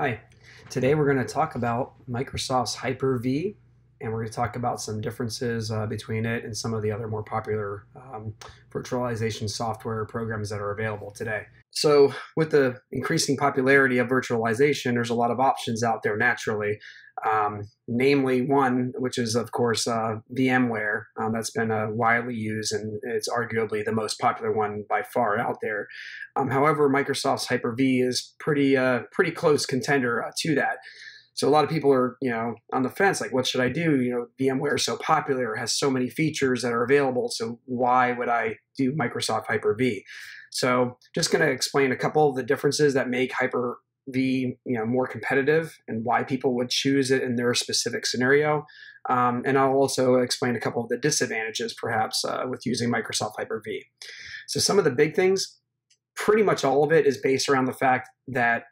Hi, today we're going to talk about Microsoft's Hyper-V and we're going to talk about some differences uh, between it and some of the other more popular um, virtualization software programs that are available today. So, with the increasing popularity of virtualization, there's a lot of options out there naturally. Um, namely, one which is, of course, uh, VMware. Um, that's been uh, widely used and it's arguably the most popular one by far out there. Um, however, Microsoft's Hyper-V is pretty uh, pretty close contender uh, to that. So a lot of people are, you know, on the fence, like, what should I do? You know, VMware is so popular, has so many features that are available. So why would I do Microsoft Hyper-V? So just going to explain a couple of the differences that make Hyper-V, you know, more competitive and why people would choose it in their specific scenario. Um, and I'll also explain a couple of the disadvantages, perhaps, uh, with using Microsoft Hyper-V. So some of the big things, pretty much all of it is based around the fact that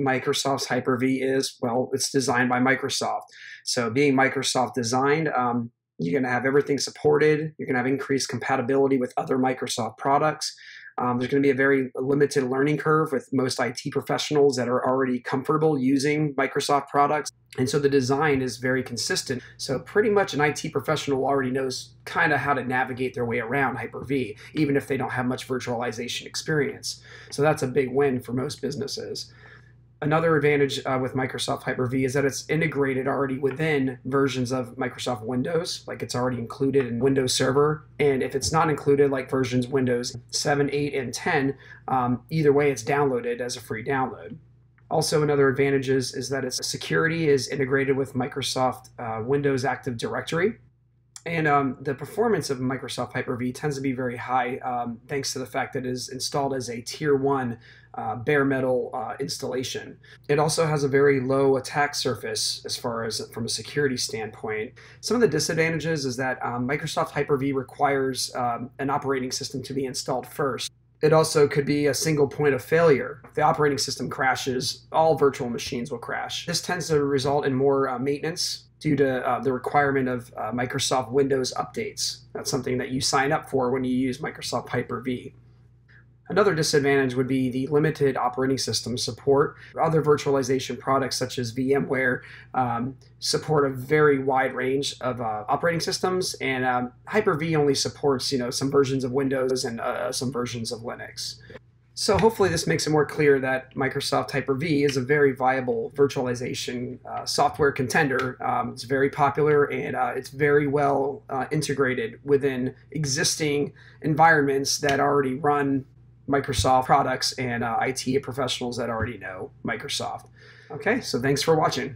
Microsoft's Hyper-V is? Well, it's designed by Microsoft. So being Microsoft designed, um, you're going to have everything supported. You're going to have increased compatibility with other Microsoft products. Um, there's going to be a very limited learning curve with most IT professionals that are already comfortable using Microsoft products. And so the design is very consistent. So pretty much an IT professional already knows kind of how to navigate their way around Hyper-V, even if they don't have much virtualization experience. So that's a big win for most businesses. Another advantage uh, with Microsoft Hyper-V is that it's integrated already within versions of Microsoft Windows, like it's already included in Windows Server. And if it's not included, like versions Windows 7, 8, and 10, um, either way, it's downloaded as a free download. Also, another advantage is, is that its security is integrated with Microsoft uh, Windows Active Directory. And um, the performance of Microsoft Hyper-V tends to be very high um, thanks to the fact that it is installed as a tier one uh, bare metal uh, installation. It also has a very low attack surface as far as from a security standpoint. Some of the disadvantages is that um, Microsoft Hyper-V requires um, an operating system to be installed first. It also could be a single point of failure. If the operating system crashes, all virtual machines will crash. This tends to result in more uh, maintenance due to uh, the requirement of uh, Microsoft Windows updates. That's something that you sign up for when you use Microsoft Hyper-V. Another disadvantage would be the limited operating system support. Other virtualization products, such as VMware, um, support a very wide range of uh, operating systems, and um, Hyper-V only supports, you know, some versions of Windows and uh, some versions of Linux. So hopefully this makes it more clear that Microsoft Hyper-V is a very viable virtualization uh, software contender. Um, it's very popular and uh, it's very well uh, integrated within existing environments that already run Microsoft products and uh, IT professionals that already know Microsoft. Okay, so thanks for watching.